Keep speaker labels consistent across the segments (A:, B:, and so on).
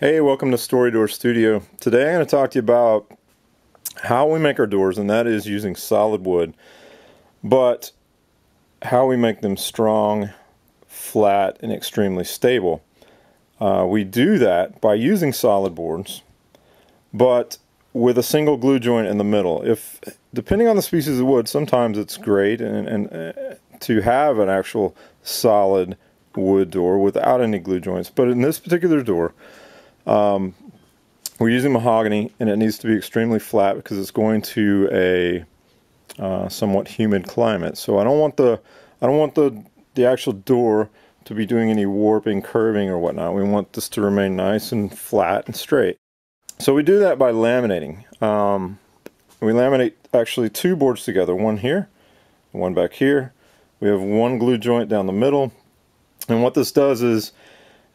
A: Hey, welcome to Story Door Studio. Today I'm going to talk to you about how we make our doors, and that is using solid wood, but how we make them strong, flat, and extremely stable. Uh, we do that by using solid boards, but with a single glue joint in the middle. If depending on the species of wood, sometimes it's great and, and uh, to have an actual solid wood door without any glue joints. But in this particular door, um, we're using mahogany and it needs to be extremely flat because it's going to a uh, somewhat humid climate. So I don't want the I don't want the the actual door to be doing any warping, curving, or whatnot. We want this to remain nice and flat and straight. So we do that by laminating. Um, we laminate actually two boards together, one here, one back here. We have one glue joint down the middle. And what this does is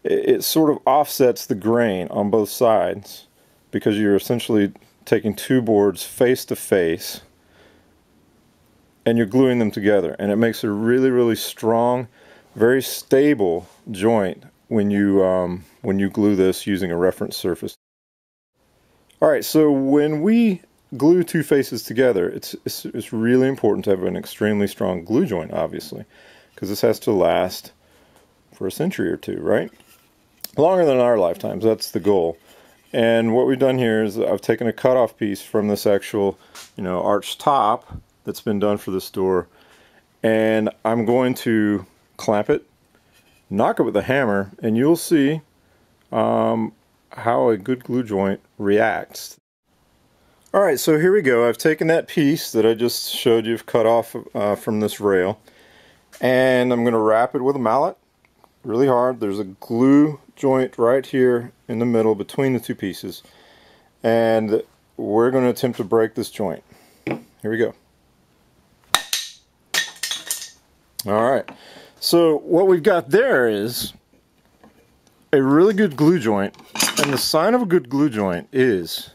A: it, sort of offsets the grain on both sides because you're essentially taking two boards face to face and you're gluing them together. And it makes a really really strong very stable joint when you um, when you glue this using a reference surface. Alright so when we glue two faces together it's, it's, it's really important to have an extremely strong glue joint obviously because this has to last for a century or two right longer than our lifetimes. That's the goal. And what we've done here is I've taken a cutoff piece from this actual, you know, arch top that's been done for this door, and I'm going to clamp it, knock it with a hammer, and you'll see um, how a good glue joint reacts. Alright, so here we go. I've taken that piece that I just showed you cut off uh, from this rail, and I'm going to rap it with a mallet really hard. There's a glue joint right here in the middle between the two pieces. And we're going to attempt to break this joint. Here we go. Alright, so what we've got there is a really good glue joint. And the sign of a good glue joint is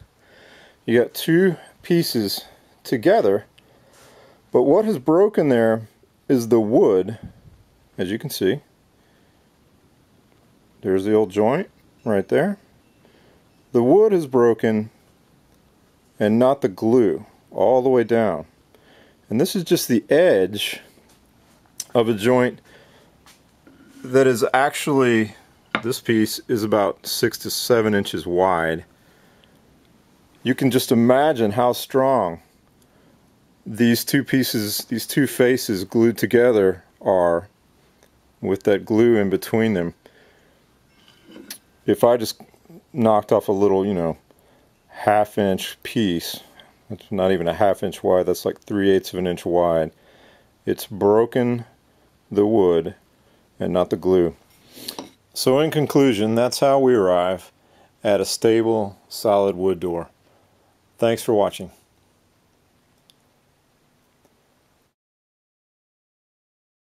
A: you got two pieces together. But what has broken there is the wood, as you can see. There's the old joint right there. The wood is broken and not the glue all the way down. And this is just the edge of a joint that is actually, this piece is about six to seven inches wide. You can just imagine how strong these two pieces, these two faces glued together are with that glue in between them if I just knocked off a little, you know, half inch piece, it's not even a half inch wide, that's like three eighths of an inch wide, it's broken the wood and not the glue. So in conclusion, that's how we arrive at a stable, solid wood door. Thanks for watching.